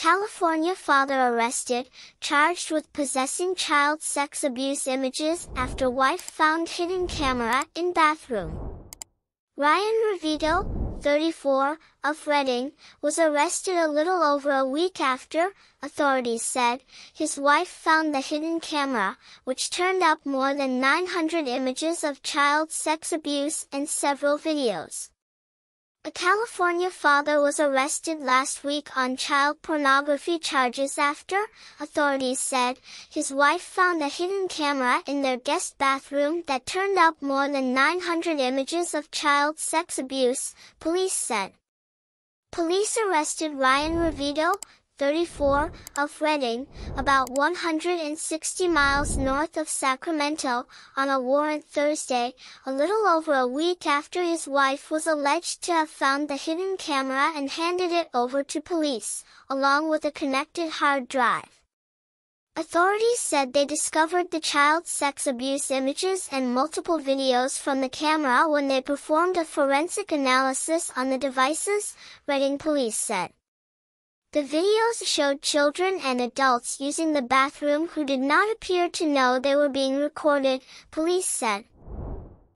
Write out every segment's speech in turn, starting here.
California father arrested, charged with possessing child sex abuse images after wife found hidden camera in bathroom. Ryan Rovito, 34, of Redding, was arrested a little over a week after, authorities said, his wife found the hidden camera, which turned up more than 900 images of child sex abuse and several videos. A California father was arrested last week on child pornography charges after, authorities said, his wife found a hidden camera in their guest bathroom that turned up more than 900 images of child sex abuse, police said. Police arrested Ryan Rovito, 34, of Redding, about 160 miles north of Sacramento, on a warrant Thursday, a little over a week after his wife was alleged to have found the hidden camera and handed it over to police, along with a connected hard drive. Authorities said they discovered the child sex abuse images and multiple videos from the camera when they performed a forensic analysis on the devices, Redding police said. The videos showed children and adults using the bathroom who did not appear to know they were being recorded, police said.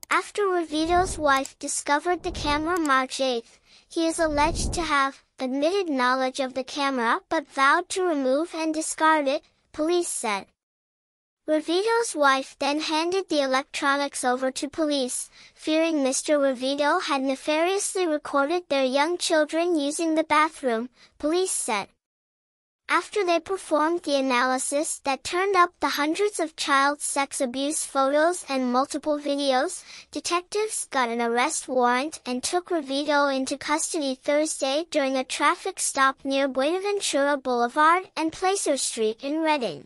After Rovito's wife discovered the camera March 8, he is alleged to have admitted knowledge of the camera but vowed to remove and discard it, police said. Rovito's wife then handed the electronics over to police, fearing Mr. Rovito had nefariously recorded their young children using the bathroom, police said. After they performed the analysis that turned up the hundreds of child sex abuse photos and multiple videos, detectives got an arrest warrant and took Rovito into custody Thursday during a traffic stop near Buenaventura Boulevard and Placer Street in Redding.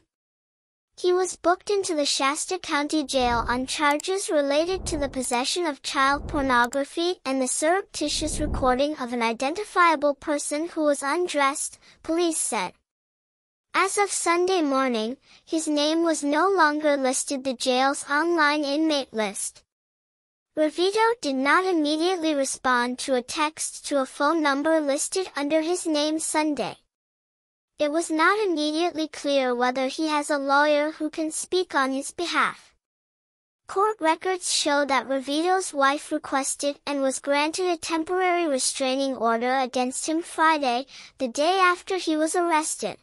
He was booked into the Shasta County Jail on charges related to the possession of child pornography and the surreptitious recording of an identifiable person who was undressed, police said. As of Sunday morning, his name was no longer listed the jail's online inmate list. Rovito did not immediately respond to a text to a phone number listed under his name Sunday. It was not immediately clear whether he has a lawyer who can speak on his behalf. Court records show that Rovito's wife requested and was granted a temporary restraining order against him Friday, the day after he was arrested.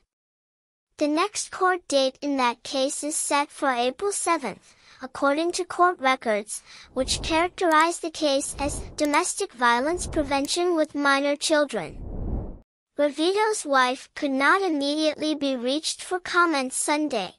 The next court date in that case is set for April 7th, according to court records, which characterize the case as domestic violence prevention with minor children. Rovito's wife could not immediately be reached for comment Sunday.